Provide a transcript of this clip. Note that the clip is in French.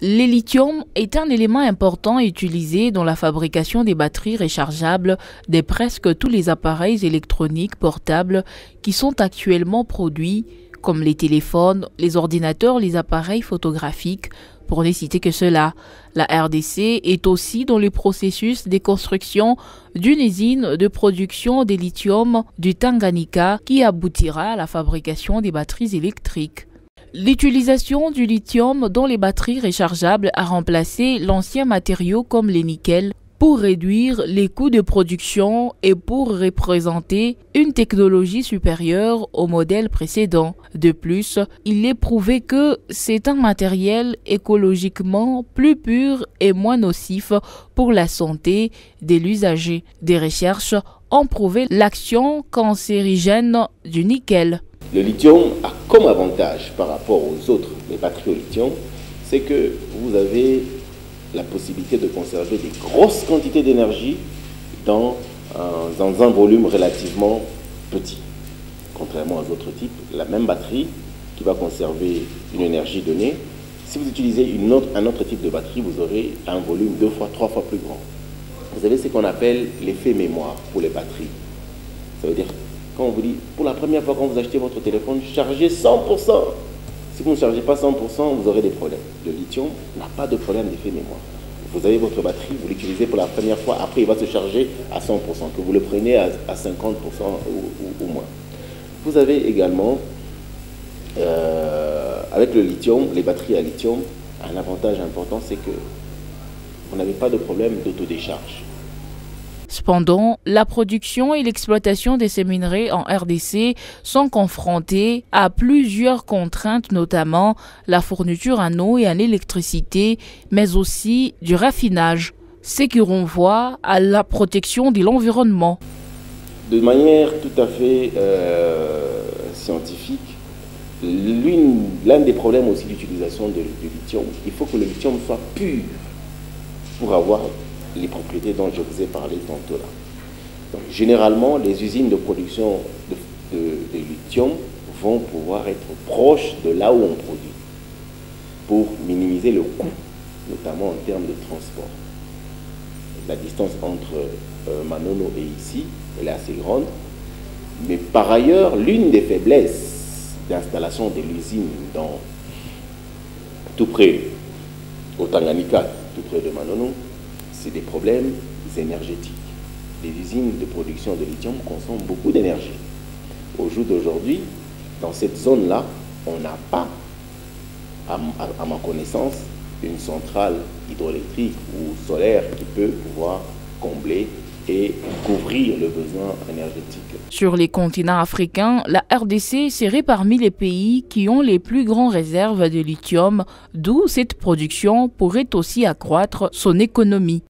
Le lithium est un élément important utilisé dans la fabrication des batteries rechargeables de presque tous les appareils électroniques portables qui sont actuellement produits, comme les téléphones, les ordinateurs, les appareils photographiques, pour ne citer que cela. La RDC est aussi dans le processus de construction d'une usine de production de lithium du Tanganyika qui aboutira à la fabrication des batteries électriques. L'utilisation du lithium dans les batteries rechargeables a remplacé l'ancien matériau comme le nickel pour réduire les coûts de production et pour représenter une technologie supérieure au modèle précédent. De plus, il est prouvé que c'est un matériel écologiquement plus pur et moins nocif pour la santé de l'usager. Des recherches ont prouvé l'action cancérigène du nickel. Le lithium comme avantage par rapport aux autres, les batteries au lithium, c'est que vous avez la possibilité de conserver des grosses quantités d'énergie dans, dans, un volume relativement petit. Contrairement aux autres types, la même batterie qui va conserver une énergie donnée, si vous utilisez un autre type de batterie, vous aurez un volume deux fois, trois fois plus grand. Vous avez ce qu'on appelle l'effet mémoire pour les batteries. Ça veut dire quand on vous dit, pour la première fois quand vous achetez votre téléphone, chargez 100%. Si vous ne chargez pas 100%, vous aurez des problèmes. Le lithium n'a pas de problème d'effet mémoire. Vous avez votre batterie, vous l'utilisez pour la première fois, après il va se charger à 100%, que vous le preniez à, 50% ou, moins. Vous avez également, euh, avec le lithium, les batteries à lithium, un avantage important, c'est que vous n'avez pas de problème d'autodécharge. Cependant, la production et l'exploitation des ces minerais en RDC sont confrontées à plusieurs contraintes, notamment la fourniture en eau et en électricité, mais aussi du raffinage, ce qui renvoie à la protection de l'environnement. De manière tout à fait euh, scientifique, l'un des problèmes aussi d'utilisation du lithium, il faut que le lithium soit pur pour avoir les propriétés dont je vous ai parlé tantôt là. Donc, généralement, les usines de production de, lithium vont pouvoir être proches de là où on produit pour minimiser le coût, notamment en termes de transport. La distance entre euh, Manono et ici, elle est assez grande. Mais par ailleurs, l'une des faiblesses d'installation de l'usine dans tout près au Tanganyika, tout près de Manono, c'est des problèmes énergétiques. Les usines de production de lithium consomment beaucoup d'énergie. Au jour d'aujourd'hui, dans cette zone-là, on n'a pas, à, ma connaissance, une centrale hydroélectrique ou solaire qui peut pouvoir combler et couvrir le besoin énergétique. Sur les continents africains, la RDC serait parmi les pays qui ont les plus grandes réserves de lithium, d'où cette production pourrait aussi accroître son économie.